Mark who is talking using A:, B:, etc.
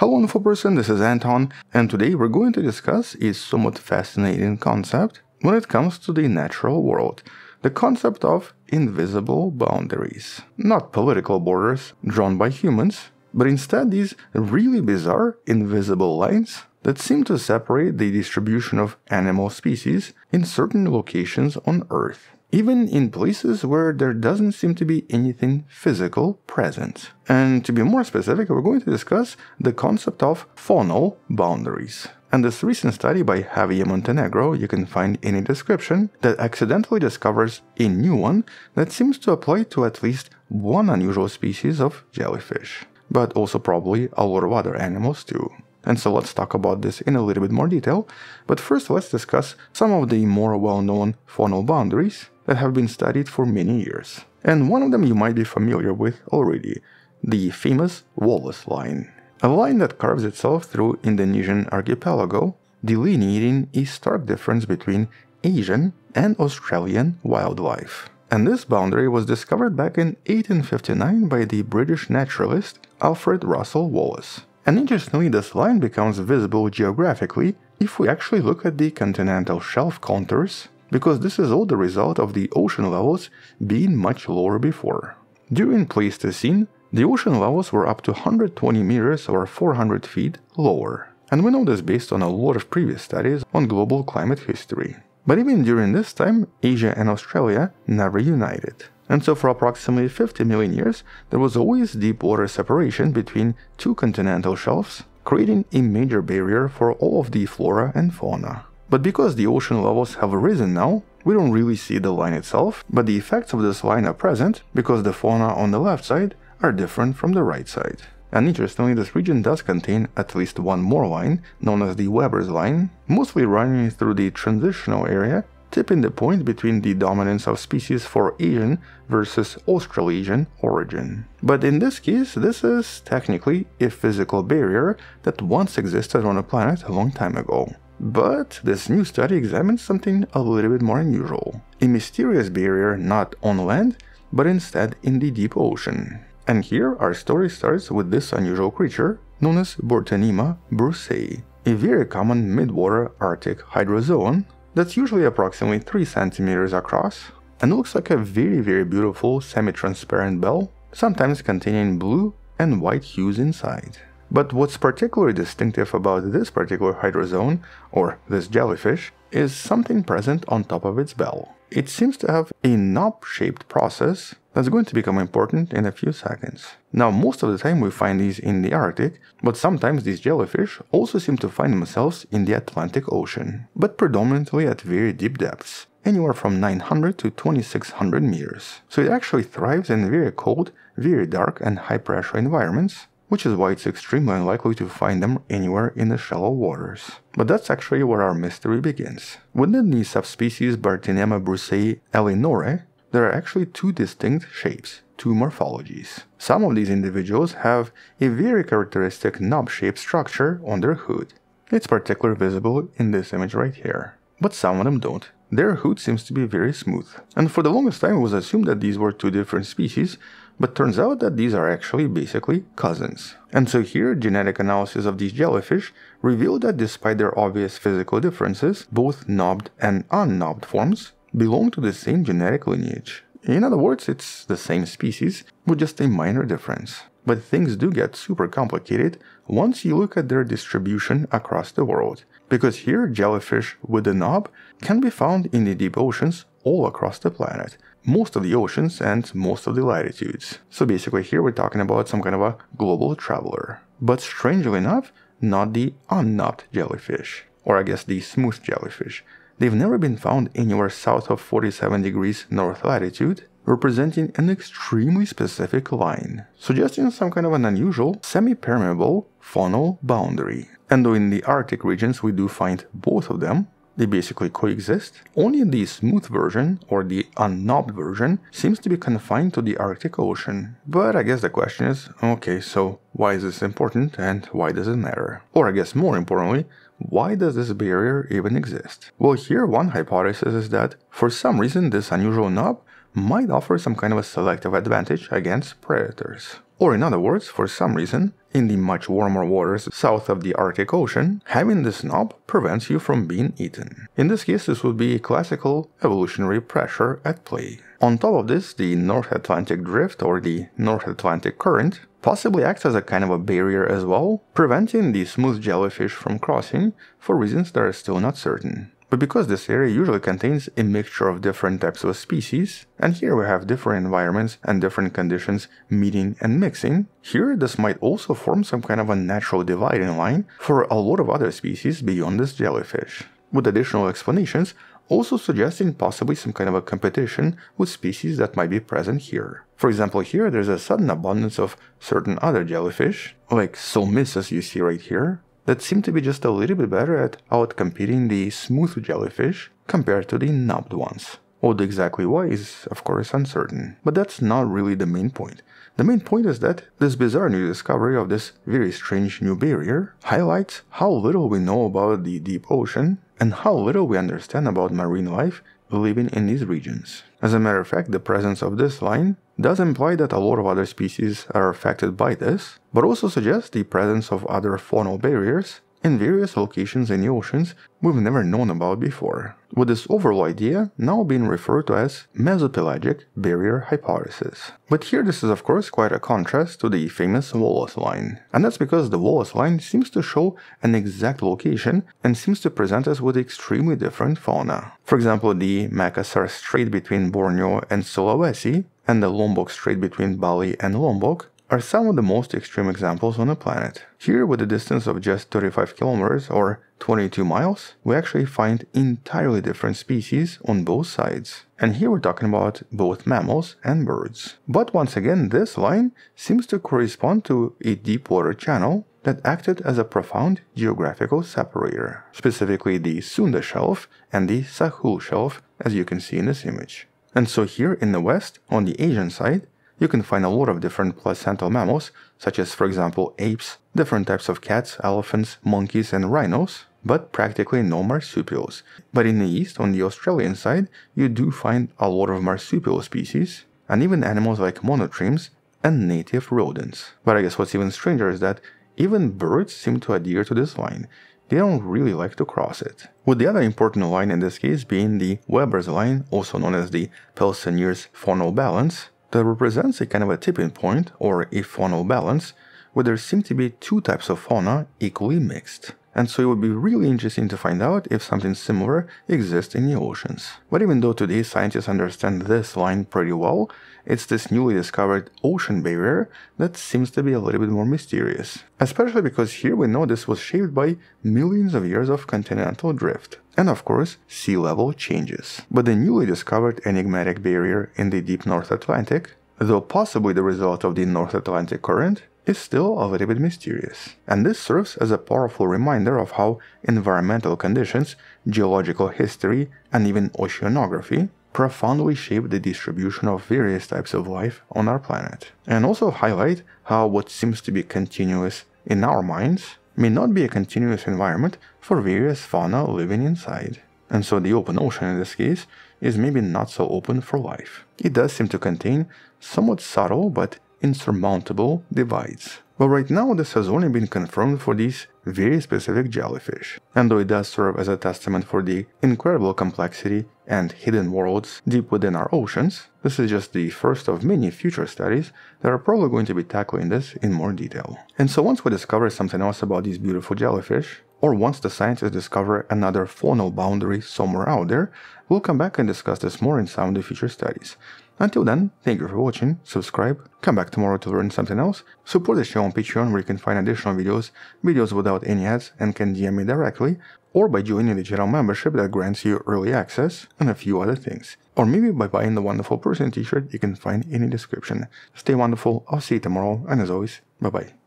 A: Hello wonderful person, this is Anton, and today we're going to discuss a somewhat fascinating concept when it comes to the natural world. The concept of invisible boundaries. Not political borders drawn by humans, but instead these really bizarre invisible lines that seem to separate the distribution of animal species in certain locations on Earth even in places where there doesn't seem to be anything physical present. And to be more specific, we're going to discuss the concept of faunal boundaries. And this recent study by Javier Montenegro you can find in a description that accidentally discovers a new one that seems to apply to at least one unusual species of jellyfish, but also probably a lot of other animals too. And so let's talk about this in a little bit more detail. But first, let's discuss some of the more well known faunal boundaries that have been studied for many years. And one of them you might be familiar with already the famous Wallace Line. A line that carves itself through Indonesian archipelago, delineating a stark difference between Asian and Australian wildlife. And this boundary was discovered back in 1859 by the British naturalist Alfred Russel Wallace. And interestingly, this line becomes visible geographically if we actually look at the continental shelf contours because this is all the result of the ocean levels being much lower before. During Pleistocene, the ocean levels were up to 120 meters or 400 feet lower, and we know this based on a lot of previous studies on global climate history. But even during this time, Asia and Australia never united. And so for approximately 50 million years, there was always deep water separation between two continental shelves, creating a major barrier for all of the flora and fauna. But because the ocean levels have risen now, we don't really see the line itself, but the effects of this line are present because the fauna on the left side are different from the right side. And interestingly, this region does contain at least one more line, known as the Weber's line, mostly running through the transitional area, tipping the point between the dominance of species for Asian versus Australasian origin. But in this case, this is technically a physical barrier that once existed on a planet a long time ago. But this new study examines something a little bit more unusual a mysterious barrier not on land, but instead in the deep ocean. And here our story starts with this unusual creature known as Botrynema brucei, a very common midwater Arctic hydrozoan that's usually approximately 3 centimeters across and looks like a very very beautiful semi-transparent bell, sometimes containing blue and white hues inside. But what's particularly distinctive about this particular hydrozoan, or this jellyfish, is something present on top of its bell. It seems to have a knob-shaped process that's going to become important in a few seconds. Now, most of the time we find these in the Arctic, but sometimes these jellyfish also seem to find themselves in the Atlantic Ocean, but predominantly at very deep depths, anywhere from 900 to 2600 meters. So it actually thrives in very cold, very dark and high pressure environments, which is why it's extremely unlikely to find them anywhere in the shallow waters. But that's actually where our mystery begins. Within the subspecies Botrynema brucei ellinorae, there are actually two distinct shapes, two morphologies. Some of these individuals have a very characteristic knob-shaped structure on their hood. It's particularly visible in this image right here. But some of them don't. Their hood seems to be very smooth. And for the longest time it was assumed that these were two different species, but turns out that these are actually basically cousins. And so here, genetic analysis of these jellyfish revealed that despite their obvious physical differences, both knobbed and unknobbed forms belong to the same genetic lineage. In other words, it's the same species with just a minor difference. But things do get super complicated once you look at their distribution across the world, because here jellyfish with a knob can be found in the deep oceans all across the planet, most of the oceans and most of the latitudes. So basically here we're talking about some kind of a global traveler. But strangely enough, not the unknobbed jellyfish, or I guess the smooth jellyfish. They've never been found anywhere south of 47 degrees north latitude, representing an extremely specific line, suggesting some kind of an unusual, semi-permeable faunal boundary. And though in the Arctic regions we do find both of them, they basically coexist. Only the smooth version, or the unknobbed version, seems to be confined to the Arctic Ocean. But I guess the question is, okay, so why is this important and why does it matter? Or I guess more importantly, why does this barrier even exist? Well, here one hypothesis is that for some reason this unusual knob might offer some kind of a selective advantage against predators. Or in other words, for some reason, in the much warmer waters south of the Arctic Ocean, having this knob prevents you from being eaten. In this case, this would be a classical evolutionary pressure at play. On top of this, the North Atlantic Drift or the North Atlantic Current possibly acts as a kind of a barrier as well, preventing the smooth jellyfish from crossing for reasons that are still not certain. But because this area usually contains a mixture of different types of species, and here we have different environments and different conditions meeting and mixing, here this might also form some kind of a natural dividing line for a lot of other species beyond this jellyfish, with additional explanations also suggesting possibly some kind of a competition with species that might be present here. For example, here there's a sudden abundance of certain other jellyfish, like Solmissus you see right here, that seem to be just a little bit better at outcompeting the smooth jellyfish compared to the knobbed ones. What exactly why is, of course, uncertain, but that's not really the main point. The main point is that this bizarre new discovery of this very strange new barrier highlights how little we know about the deep ocean and how little we understand about marine life living in these regions. As a matter of fact, the presence of this line does imply that a lot of other species are affected by this, but also suggests the presence of other faunal barriers in various locations in the oceans we've never known about before, with this overall idea now being referred to as mesopelagic barrier hypothesis. But here this is of course quite a contrast to the famous Wallace line, and that's because the Wallace line seems to show an exact location and seems to present us with extremely different fauna. For example, the Makassar Strait between Borneo and Sulawesi, and the Lombok Strait between Bali and Lombok are some of the most extreme examples on the planet. Here, with a distance of just 35 kilometers or 22 miles, we actually find entirely different species on both sides. And here we're talking about both mammals and birds. But once again, this line seems to correspond to a deep water channel that acted as a profound geographical separator, specifically the Sunda Shelf and the Sahul Shelf, as you can see in this image. And so here in the west, on the Asian side, you can find a lot of different placental mammals, such as, for example, apes, different types of cats, elephants, monkeys, and rhinos, but practically no marsupials. But in the east, on the Australian side, you do find a lot of marsupial species, and even animals like monotremes and native rodents. But I guess what's even stranger is that even birds seem to adhere to this line. They don't really like to cross it. With the other important line in this case being the Weber's line, also known as the Pelseneer's faunal balance, that represents a kind of a tipping point or a faunal balance where there seem to be two types of fauna equally mixed. And so it would be really interesting to find out if something similar exists in the oceans. But even though today scientists understand this line pretty well, it's this newly discovered ocean barrier that seems to be a little bit more mysterious. Especially because here we know this was shaped by millions of years of continental drift and of course sea level changes. But the newly discovered enigmatic barrier in the deep North Atlantic, though possibly the result of the North Atlantic current, is still a little bit mysterious. And this serves as a powerful reminder of how environmental conditions, geological history, and even oceanography profoundly shape the distribution of various types of life on our planet. And also highlight how what seems to be continuous in our minds may not be a continuous environment for various fauna living inside. And so the open ocean in this case is maybe not so open for life. It does seem to contain somewhat subtle but insurmountable divides. But right now this has only been confirmed for these very specific jellyfish, and though it does serve as a testament for the incredible complexity and hidden worlds deep within our oceans, this is just the first of many future studies that are probably going to be tackling this in more detail. And so once we discover something else about these beautiful jellyfish, or once the scientists discover another faunal boundary somewhere out there, we'll come back and discuss this more in some of the future studies. Until then, thank you for watching, subscribe, come back tomorrow to learn something else, support the show on Patreon where you can find additional videos, videos without any ads and can DM me directly, or by joining the channel membership that grants you early access and a few other things. Or maybe by buying the Wonderful Person t-shirt you can find in the description. Stay wonderful, I'll see you tomorrow, and as always, bye bye.